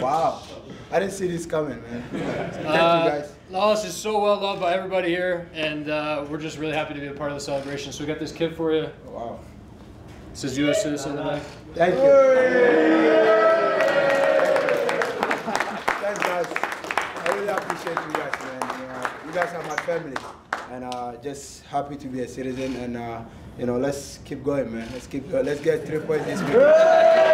Wow. I didn't see this coming, man. Thank Uh, you guys. Lalas is so well loved by everybody here, and uh, we're just really happy to be a part of the celebration. So we got this kit for you. Wow. It says U.S. citizen on. Thank you. Appreciate you guys, man. You, you guys are my family, and uh, just happy to be a citizen. And uh, you know, let's keep going, man. Let's keep going. Let's get three points this week.